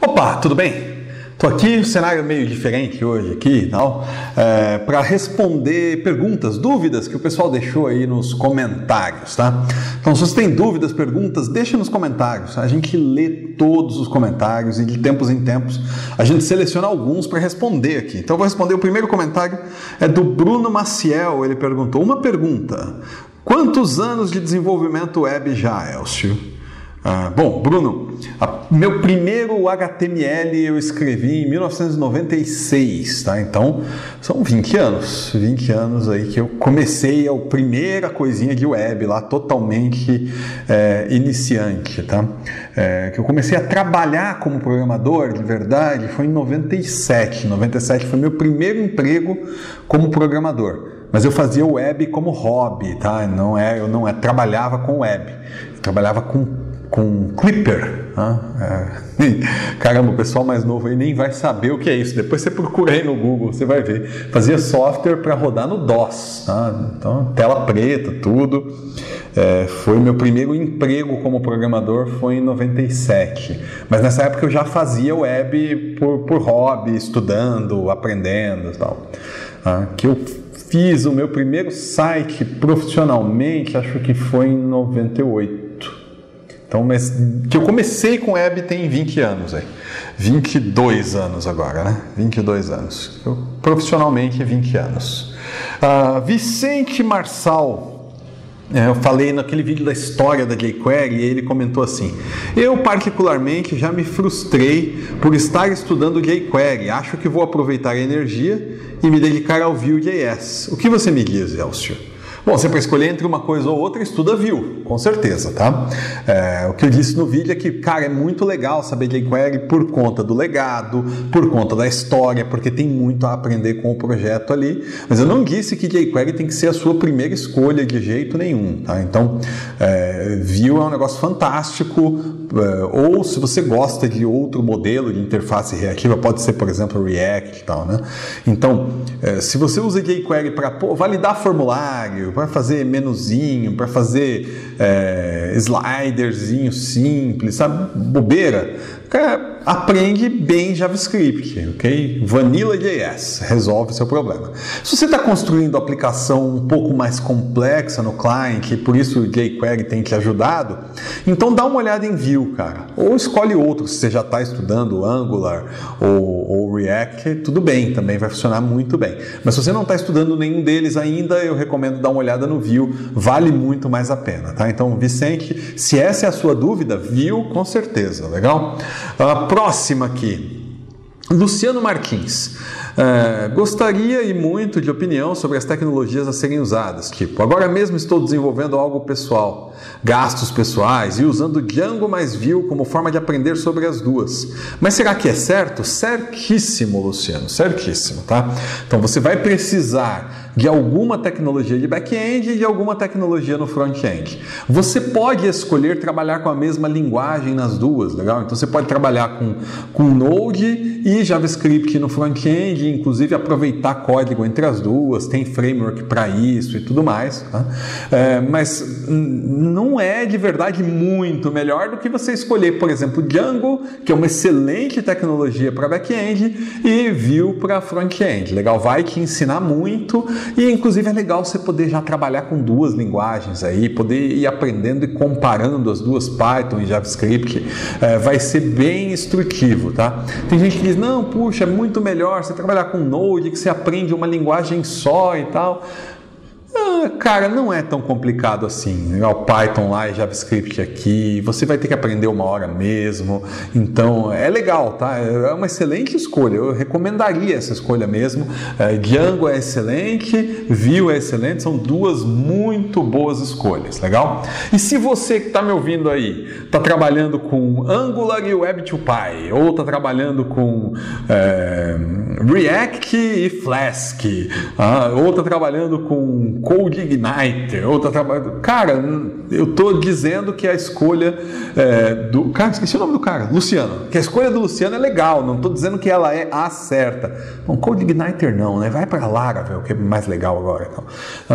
Opa, tudo bem? Estou aqui, um cenário meio diferente hoje aqui e tal, é, para responder perguntas, dúvidas que o pessoal deixou aí nos comentários, tá? Então, se você tem dúvidas, perguntas, deixa nos comentários. A gente lê todos os comentários e de tempos em tempos a gente seleciona alguns para responder aqui. Então, eu vou responder o primeiro comentário, é do Bruno Maciel. Ele perguntou uma pergunta: Quantos anos de desenvolvimento web já, Elcio? Ah, bom, Bruno, a, meu primeiro HTML eu escrevi em 1996, tá? Então são 20 anos, 20 anos aí que eu comecei a primeira coisinha de web lá, totalmente é, iniciante, tá? É, que eu comecei a trabalhar como programador de verdade foi em 97. 97 foi meu primeiro emprego como programador mas eu fazia web como hobby, tá? Não é, eu não é, trabalhava com web, eu trabalhava com com Clipper. Né? É. Caramba, o pessoal mais novo aí nem vai saber o que é isso. Depois você procura aí no Google, você vai ver. Fazia software para rodar no DOS. Tá? Então, tela preta, tudo. É, foi meu primeiro emprego como programador foi em 97. Mas nessa época eu já fazia web por, por hobby, estudando, aprendendo e tal. Tá? Que eu fiz o meu primeiro site profissionalmente, acho que foi em 98. Então, mas, que eu comecei com web tem 20 anos aí. 22 anos agora, né? 22 anos. Eu, profissionalmente, 20 anos. Uh, Vicente Marçal. É, eu falei naquele vídeo da história da jQuery e ele comentou assim: Eu, particularmente, já me frustrei por estar estudando jQuery. Acho que vou aproveitar a energia e me dedicar ao Vue.js. O que você me diz, Elcio? Bom, você para escolher entre uma coisa ou outra, estuda Vue, com certeza, tá? É, o que eu disse no vídeo é que, cara, é muito legal saber jQuery por conta do legado, por conta da história, porque tem muito a aprender com o projeto ali. Mas eu não disse que jQuery tem que ser a sua primeira escolha de jeito nenhum, tá? Então, é, Vue é um negócio fantástico, é, ou se você gosta de outro modelo de interface reativa, pode ser, por exemplo, React e tal, né? Então, é, se você usa jQuery para validar formulário, para fazer menuzinho, para fazer é, sliderzinho simples, sabe? Bobeira. Cara, aprende bem JavaScript, ok? Vanilla.js resolve seu problema. Se você está construindo aplicação um pouco mais complexa no client, por isso o jQuery tem te ajudado, então dá uma olhada em Vue, cara. Ou escolhe outro, se você já está estudando Angular ou, ou, React, tudo bem, também vai funcionar muito bem. Mas se você não está estudando nenhum deles ainda, eu recomendo dar uma olhada no Vue, vale muito mais a pena, tá? Então, Vicente, se essa é a sua dúvida, Vue com certeza, legal? Uh, próxima aqui. Luciano Martins. É, gostaria e muito de opinião sobre as tecnologias a serem usadas. Tipo, agora mesmo estou desenvolvendo algo pessoal, gastos pessoais e usando Django mais Vue como forma de aprender sobre as duas. Mas será que é certo? Certíssimo, Luciano, certíssimo, tá? Então você vai precisar de alguma tecnologia de back-end e de alguma tecnologia no front-end. Você pode escolher trabalhar com a mesma linguagem nas duas, legal? Então você pode trabalhar com, com Node e JavaScript no front-end, inclusive aproveitar código entre as duas, tem framework para isso e tudo mais. Tá? É, mas não é de verdade muito melhor do que você escolher, por exemplo, Django, que é uma excelente tecnologia para back-end, e Vue para front-end. Legal? Vai te ensinar muito e inclusive é legal você poder já trabalhar com duas linguagens aí, poder ir aprendendo e comparando as duas Python e JavaScript, é, vai ser bem instrutivo, tá? Tem gente que diz, não, puxa, é muito melhor você trabalhar com Node, que você aprende uma linguagem só e tal. Ah, cara, não é tão complicado assim. O Python lá e JavaScript aqui, você vai ter que aprender uma hora mesmo. Então, é legal, tá? É uma excelente escolha. Eu recomendaria essa escolha mesmo. É, Django é excelente, Vue é excelente, são duas muito boas escolhas, legal? E se você que está me ouvindo aí está trabalhando com Angular e Web2Py, ou está trabalhando com é, React e Flask, ah, ou está trabalhando com Code Code Igniter, ou tá trabalhando. Cara, eu tô dizendo que a escolha é, do. Cara, esqueci o nome do cara, Luciano. Que a escolha do Luciano é legal, não tô dizendo que ela é a certa. Bom, Code Igniter não, né? Vai para Laravel, que é mais legal agora. Então.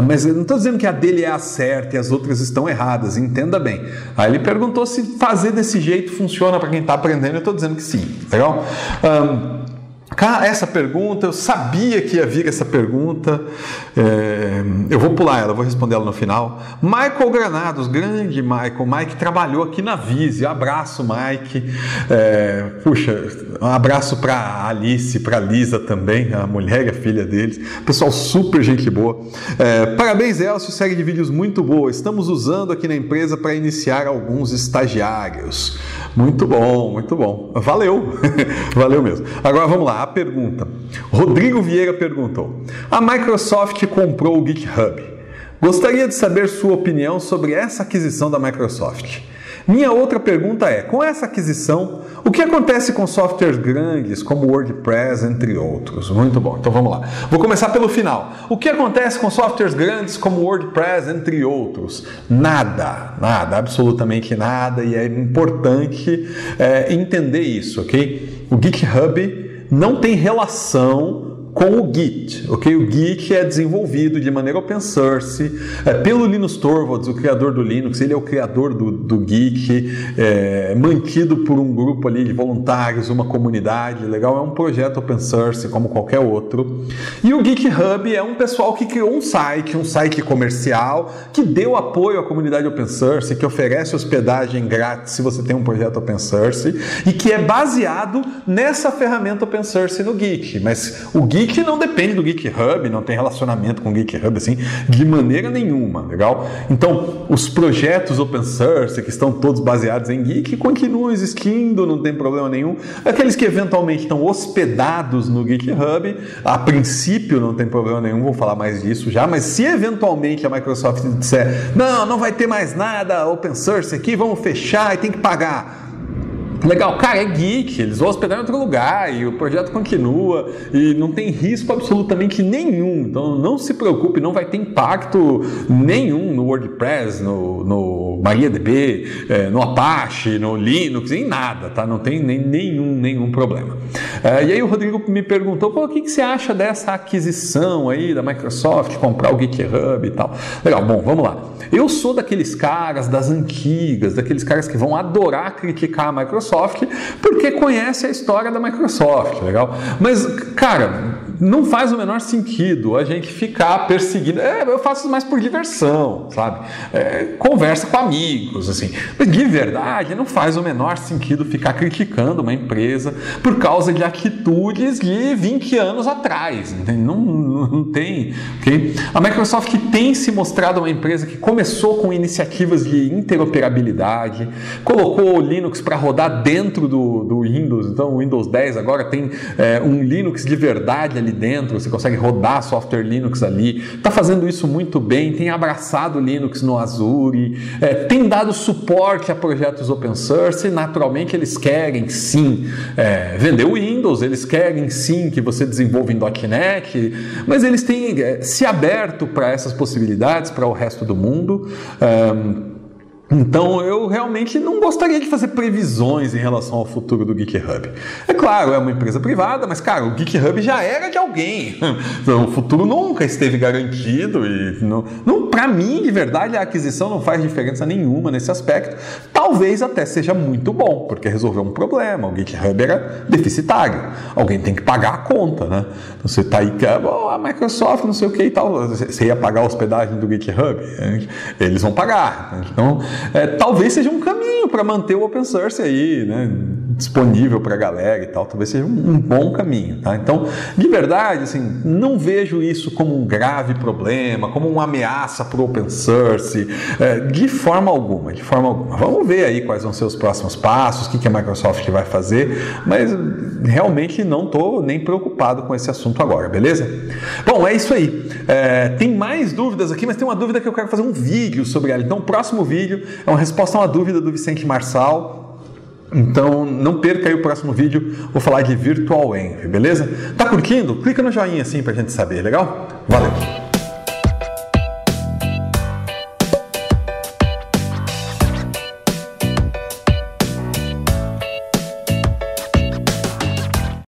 Mas eu não tô dizendo que a dele é a certa e as outras estão erradas, entenda bem. Aí ele perguntou se fazer desse jeito funciona para quem está aprendendo, eu tô dizendo que sim, legal? Um, essa pergunta, eu sabia que ia vir essa pergunta, é, eu vou pular ela, vou responder ela no final. Michael Granados, grande Michael, Mike trabalhou aqui na Vise, abraço Mike, é, puxa, um abraço para Alice, para Lisa também, a mulher e a filha deles, pessoal super gente boa. É, parabéns Elcio, série de vídeos muito boa, estamos usando aqui na empresa para iniciar alguns estagiários. Muito bom, muito bom, valeu, valeu mesmo. Agora vamos lá, a pergunta. Rodrigo Vieira perguntou: A Microsoft comprou o GitHub. Gostaria de saber sua opinião sobre essa aquisição da Microsoft. Minha outra pergunta é: com essa aquisição, o que acontece com softwares grandes como WordPress, entre outros? Muito bom, então vamos lá. Vou começar pelo final. O que acontece com softwares grandes como WordPress, entre outros? Nada, nada, absolutamente nada, e é importante é, entender isso, ok? O GitHub não tem relação com o Git, ok? O Git é desenvolvido de maneira open source é, pelo Linus Torvalds, o criador do Linux. Ele é o criador do, do Git, é, mantido por um grupo ali de voluntários, uma comunidade legal. É um projeto open source como qualquer outro. E o GitHub é um pessoal que criou um site, um site comercial que deu apoio à comunidade open source, que oferece hospedagem grátis se você tem um projeto open source e que é baseado nessa ferramenta open source no Git. Mas o Git Geek não depende do GitHub, não tem relacionamento com o GitHub assim, de maneira nenhuma, legal? Então, os projetos open source que estão todos baseados em Geek continuam existindo, não tem problema nenhum. Aqueles que eventualmente estão hospedados no GitHub, a princípio não tem problema nenhum, vou falar mais disso já, mas se eventualmente a Microsoft disser, não, não vai ter mais nada open source aqui, vamos fechar e tem que pagar Legal, cara, é geek, eles vão hospedar em outro lugar e o projeto continua e não tem risco absolutamente nenhum. Então não se preocupe, não vai ter impacto nenhum no WordPress, no, no MariaDB, é, no Apache, no Linux, em nada, tá? Não tem nem, nenhum, nenhum problema. É, e aí o Rodrigo me perguntou, pô, o que, que você acha dessa aquisição aí da Microsoft, comprar o GitHub e tal? Legal, bom, vamos lá. Eu sou daqueles caras das antigas, daqueles caras que vão adorar criticar a Microsoft Microsoft porque conhece a história da Microsoft, legal? Mas, cara, não faz o menor sentido a gente ficar perseguindo. É, eu faço mais por diversão, sabe? É, conversa com amigos, assim. Mas de verdade, não faz o menor sentido ficar criticando uma empresa por causa de atitudes de 20 anos atrás. Não, não tem. Okay? A Microsoft tem se mostrado uma empresa que começou com iniciativas de interoperabilidade, colocou o Linux para rodar dentro do, do Windows. Então, o Windows 10 agora tem é, um Linux de verdade ali dentro, você consegue rodar software Linux ali, está fazendo isso muito bem, tem abraçado Linux no Azure, é, tem dado suporte a projetos open source, e naturalmente eles querem sim é, vender o Windows, eles querem sim que você desenvolva em .NET, mas eles têm é, se aberto para essas possibilidades para o resto do mundo. Então eu realmente não gostaria de fazer previsões em relação ao futuro do GitHub. É claro, é uma empresa privada, mas cara, o GitHub já era de alguém. O futuro nunca esteve garantido e não, não para mim, de verdade, a aquisição não faz diferença nenhuma nesse aspecto. Talvez até seja muito bom, porque resolveu um problema. O GitHub era deficitário. Alguém tem que pagar a conta, né? Então, você está aí, oh, a Microsoft, não sei o que e tal. Você ia pagar a hospedagem do GitHub? Eles vão pagar. Então, é, talvez seja um caminho para manter o open source aí, né, disponível para a galera e tal, talvez seja um, um, bom caminho, tá? Então, de verdade, assim, não vejo isso como um grave problema, como uma ameaça para o open source, é, de forma alguma, de forma alguma. Vamos ver aí quais vão ser os próximos passos, o que, que a Microsoft vai fazer, mas realmente não estou nem preocupado com esse assunto agora, beleza? Bom, é isso aí. É, tem mais dúvidas aqui, mas tem uma dúvida que eu quero fazer um vídeo sobre ela. Então, o próximo vídeo é uma resposta a uma dúvida do Vicente Marçal. Então não perca aí o próximo vídeo, vou falar de Virtual Env, beleza? Tá curtindo? Clica no joinha assim pra gente saber, legal? Valeu!